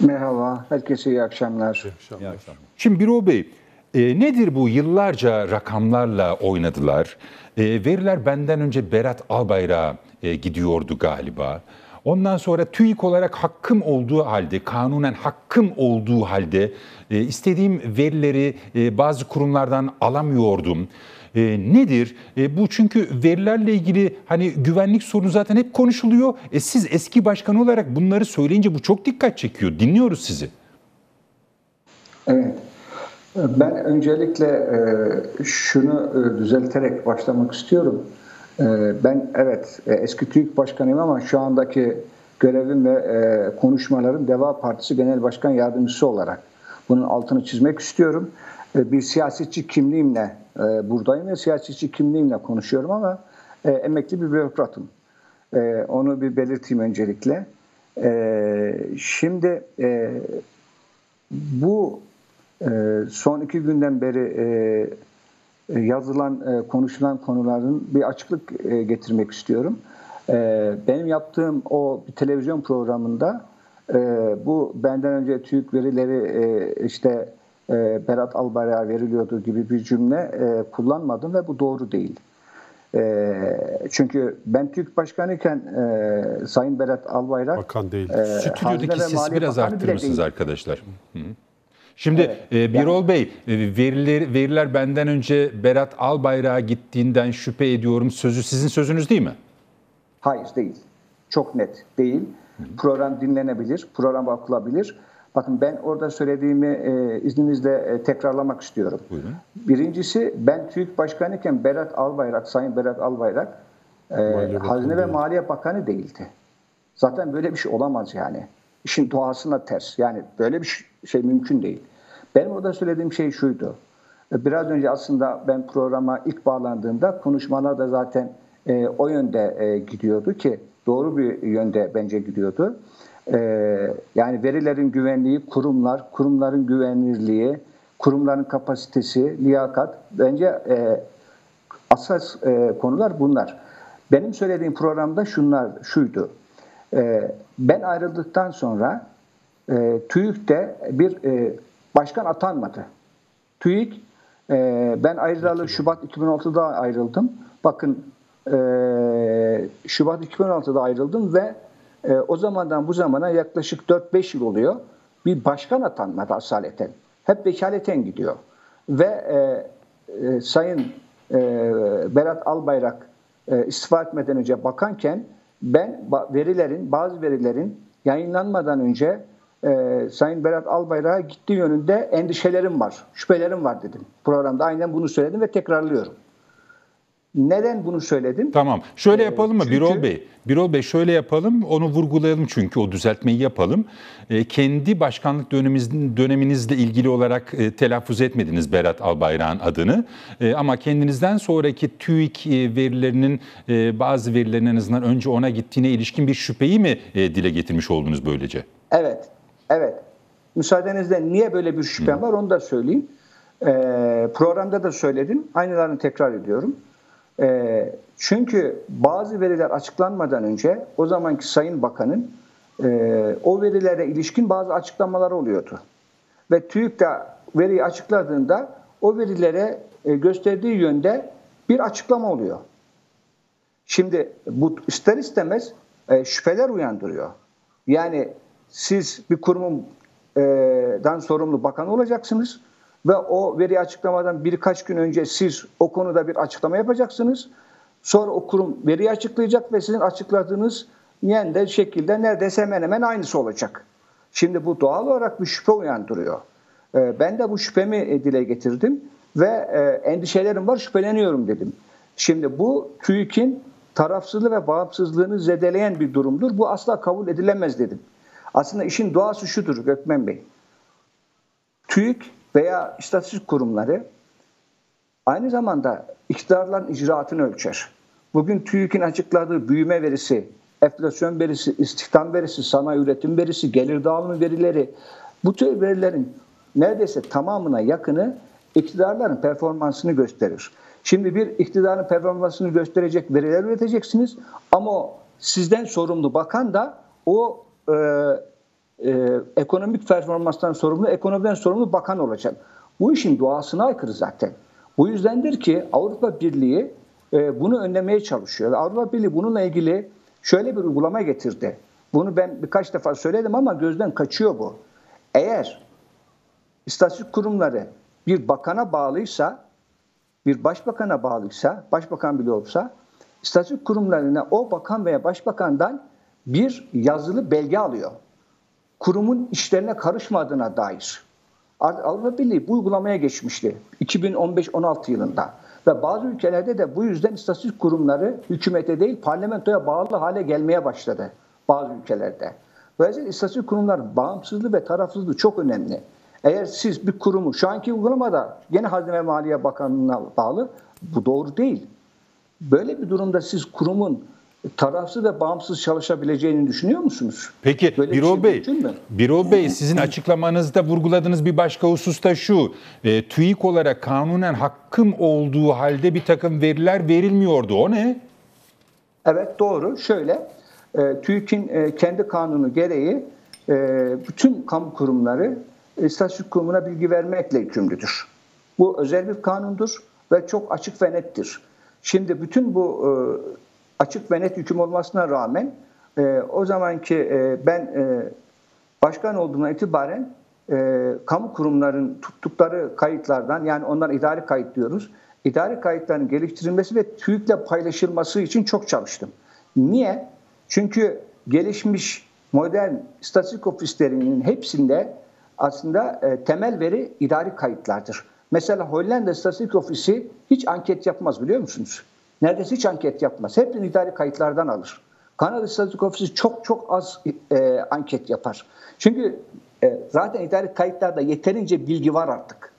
Merhaba, herkese iyi akşamlar. İyi akşamlar. Şimdi Birol Bey, e, nedir bu yıllarca rakamlarla oynadılar? E, veriler benden önce Berat Albayrak'a e, gidiyordu galiba. Ondan sonra TÜİK olarak hakkım olduğu halde, kanunen hakkım olduğu halde e, istediğim verileri e, bazı kurumlardan alamıyordum. E, nedir? Bu çünkü verilerle ilgili hani güvenlik sorunu zaten hep konuşuluyor. E, siz eski başkan olarak bunları söyleyince bu çok dikkat çekiyor. Dinliyoruz sizi. Evet. Ben öncelikle şunu düzelterek başlamak istiyorum. E, ben evet eski TÜİK Başkanıyım ama şu andaki görevim ve konuşmalarım Deva Partisi Genel Başkan Yardımcısı olarak bunun altını çizmek istiyorum. Bir siyasetçi kimliğimle buradayım ve siyasetçi kimliğimle konuşuyorum ama emekli bir bürokratım. Onu bir belirteyim öncelikle. Şimdi bu ee, son iki günden beri e, e, yazılan, e, konuşulan konuların bir açıklık getirmek istiyorum. Benim yaptığım o bir televizyon programında bu benden önce TÜİK verileri işte Berat Albayrak'a veriliyordu gibi bir cümle kullanmadım ve bu doğru değil. çünkü ben TÜİK Başkanıyken Sayın Berat Albayrak Bakan değil. Stüdyodaki sesi biraz arttırır mısınız arkadaşlar? Hı -hı. Şimdi evet, e, Birol yani, Bey, e, veriler, veriler benden önce Berat Albayrak'a gittiğinden şüphe ediyorum. Sözü sizin sözünüz değil mi? Hayır değil. Çok net değil. Hı. Program dinlenebilir, program bakılabilir. Bakın ben orada söylediğimi e, izninizle e, tekrarlamak istiyorum. Buyurun. Birincisi ben TÜİK Başkanıyken Berat Albayrak, Sayın Berat Albayrak e, Hazine ve Maliye Bakanı değildi. Zaten böyle bir şey olamaz yani. İşin doğasına ters. Yani böyle bir şey mümkün değil. Benim orada söylediğim şey şuydu. Biraz önce aslında ben programa ilk bağlandığımda konuşmalar da zaten e, o yönde e, gidiyordu ki doğru bir yönde bence gidiyordu. E, yani verilerin güvenliği, kurumlar, kurumların güvenilirliği, kurumların kapasitesi, liyakat bence e, asas e, konular bunlar. Benim söylediğim programda şunlar şuydu. E, ben ayrıldıktan sonra e, TÜİK'te bir e, başkan atanmadı. TÜİK e, ben ayrılalı Şubat 2016'da ayrıldım. Bakın e, Şubat 2016'da ayrıldım ve e, o zamandan bu zamana yaklaşık 4-5 yıl oluyor. Bir başkan atanmadı asaleten. Hep vekaleten gidiyor. Ve e, e, Sayın e, Berat Albayrak e, istifa etmeden önce bakanken ben verilerin, bazı verilerin yayınlanmadan önce e, Sayın Berat Albayrak'a gittiği yönünde endişelerim var, şüphelerim var dedim. Programda aynen bunu söyledim ve tekrarlıyorum. Neden bunu söyledim? Tamam. Şöyle ee, yapalım mı çünkü... Birol Bey? Birol Bey şöyle yapalım. Onu vurgulayalım çünkü o düzeltmeyi yapalım. E, kendi başkanlık döneminizin döneminizle ilgili olarak e, telaffuz etmediniz Berat Albayrak'ın adını. E, ama kendinizden sonraki TÜİK e, verilerinin e, bazı verilerin en azından önce ona gittiğine ilişkin bir şüpheyi mi e, dile getirmiş oldunuz böylece? Evet. Evet. Müsaadenizle niye böyle bir şüphem var onu da söyleyeyim. Ee, programda da söyledim. Aynılarını tekrar ediyorum. Ee, çünkü bazı veriler açıklanmadan önce o zamanki Sayın Bakan'ın e, o verilere ilişkin bazı açıklamaları oluyordu. Ve TÜİK de veriyi açıkladığında o verilere e, gösterdiği yönde bir açıklama oluyor. Şimdi bu ister istemez e, şüpheler uyandırıyor. Yani siz bir kurumdan sorumlu bakan olacaksınız ve o veri açıklamadan birkaç gün önce siz o konuda bir açıklama yapacaksınız. Sonra o kurum veriyi açıklayacak ve sizin açıkladığınız yende şekilde neredeyse hemen hemen aynısı olacak. Şimdi bu doğal olarak bir şüphe uyandırıyor. Ee, ben de bu şüphemi dile getirdim ve e, endişelerim var, şüpheleniyorum dedim. Şimdi bu TÜİK'in tarafsızlığı ve bağımsızlığını zedeleyen bir durumdur. Bu asla kabul edilemez dedim. Aslında işin doğası şudur Gökmen Bey. TÜİK veya istatistik kurumları aynı zamanda iktidarların icraatını ölçer. Bugün TÜİK'in açıkladığı büyüme verisi, enflasyon verisi, istihdam verisi, sanayi üretim verisi, gelir dağılımı verileri bu tür verilerin neredeyse tamamına yakını iktidarların performansını gösterir. Şimdi bir iktidarın performansını gösterecek veriler üreteceksiniz ama sizden sorumlu bakan da o e, e, ekonomik performanstan sorumlu, ekonomiden sorumlu bakan olacak. Bu işin doğasına aykırı zaten. Bu yüzdendir ki Avrupa Birliği e, bunu önlemeye çalışıyor. Ve Avrupa Birliği bununla ilgili şöyle bir uygulama getirdi. Bunu ben birkaç defa söyledim ama gözden kaçıyor bu. Eğer istatistik kurumları bir bakana bağlıysa, bir başbakana bağlıysa, başbakan bile olsa, istatistik kurumlarına o bakan veya başbakandan bir yazılı belge alıyor. Kurumun işlerine karışmadığına dair. Avrupa Birliği bu uygulamaya geçmişti 2015-16 yılında. Ve bazı ülkelerde de bu yüzden istatistik kurumları hükümete değil parlamentoya bağlı hale gelmeye başladı bazı ülkelerde. Dolayısıyla istatistik kurumların bağımsızlığı ve tarafsızlığı çok önemli. Eğer siz bir kurumu, şu anki uygulamada gene Hazine Maliye Bakanlığı'na bağlı, bu doğru değil. Böyle bir durumda siz kurumun tarafsız ve bağımsız çalışabileceğini düşünüyor musunuz? Peki Böyle bir Birol şey Bey? Birol Bey sizin açıklamanızda vurguladığınız bir başka husus da şu. E, TÜİK olarak kanunen hakkım olduğu halde bir takım veriler verilmiyordu. O ne? Evet doğru. Şöyle, e, TÜİK'in e, kendi kanunu gereği e, bütün kamu kurumları istatistik kurumuna bilgi vermekle yükümlüdür. Bu özel bir kanundur ve çok açık ve nettir. Şimdi bütün bu e, açık ve net hüküm olmasına rağmen e, o zamanki e, ben e, başkan olduğumdan itibaren e, kamu kurumların tuttukları kayıtlardan yani onlara idari kayıt diyoruz. İdari kayıtların geliştirilmesi ve TÜİK'le paylaşılması için çok çalıştım. Niye? Çünkü gelişmiş modern istatistik ofislerinin hepsinde aslında e, temel veri idari kayıtlardır. Mesela Hollanda İstatistik Ofisi hiç anket yapmaz biliyor musunuz? Neredeyse hiç anket yapmaz. Hepsini idari kayıtlardan alır. Kanada İstatistik Ofisi çok çok az e, anket yapar. Çünkü e, zaten idari kayıtlarda yeterince bilgi var artık.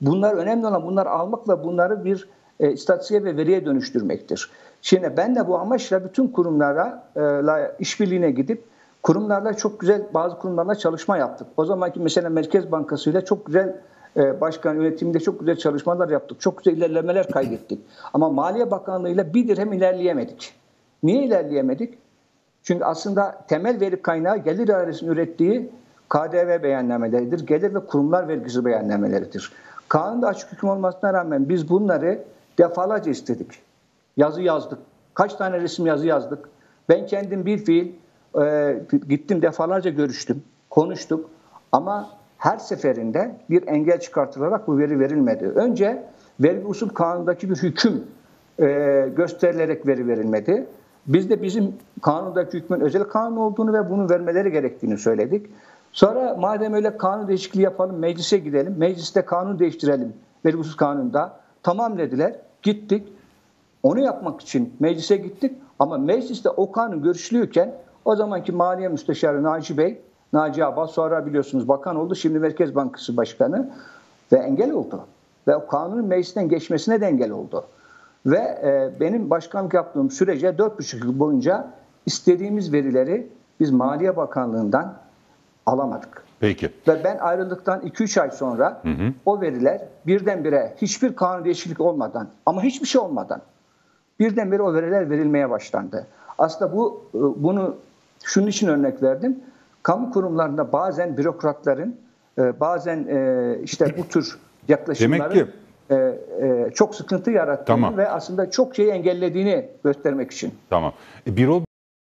Bunlar önemli olan bunları almakla bunları bir e, istatistiğe ve veriye dönüştürmektir. Şimdi ben de bu amaçla bütün kurumlara e, işbirliğine gidip kurumlarla çok güzel bazı kurumlarla çalışma yaptık. O zamanki mesela Merkez Bankası ile çok güzel e, başkan yönetiminde çok güzel çalışmalar yaptık. Çok güzel ilerlemeler kaydettik. Ama Maliye Bakanlığı ile bir dirhem ilerleyemedik. Niye ilerleyemedik? Çünkü aslında temel veri kaynağı gelir dairesinin ürettiği KDV beyannameleridir. Gelir ve kurumlar vergisi beyannameleridir. Kanunda açık hüküm olmasına rağmen biz bunları defalarca istedik. Yazı yazdık. Kaç tane resim yazı yazdık. Ben kendim bir fiil e, gittim defalarca görüştüm, konuştuk ama her seferinde bir engel çıkartılarak bu veri verilmedi. Önce vergi usul kanundaki bir hüküm e, gösterilerek veri verilmedi. Biz de bizim kanundaki hükmün özel kanun olduğunu ve bunu vermeleri gerektiğini söyledik. Sonra madem öyle kanun değişikliği yapalım, meclise gidelim, mecliste kanun değiştirelim vergi usul kanununda. Tamam dediler, gittik. Onu yapmak için meclise gittik ama mecliste o kanun görüşülüyorken o zamanki Maliye Müsteşarı Naci Bey, Naci Abbas sonra biliyorsunuz bakan oldu, şimdi Merkez Bankası Başkanı ve engel oldu. Ve o kanunun meclisten geçmesine de engel oldu. Ve e, benim başkanlık yaptığım sürece 4,5 yıl boyunca istediğimiz verileri biz Maliye Bakanlığı'ndan alamadık. Peki. Ve ben ayrıldıktan 2-3 ay sonra hı hı. o veriler birdenbire hiçbir kanun değişiklik olmadan ama hiçbir şey olmadan birdenbire o veriler verilmeye başlandı. Aslında bu e, bunu şunun için örnek verdim. Kamu kurumlarında bazen bürokratların e, bazen e, işte bu tür yaklaşımların çok sıkıntı yarattığını tamam. ve aslında çok şeyi engellediğini göstermek için. Tamam. Bir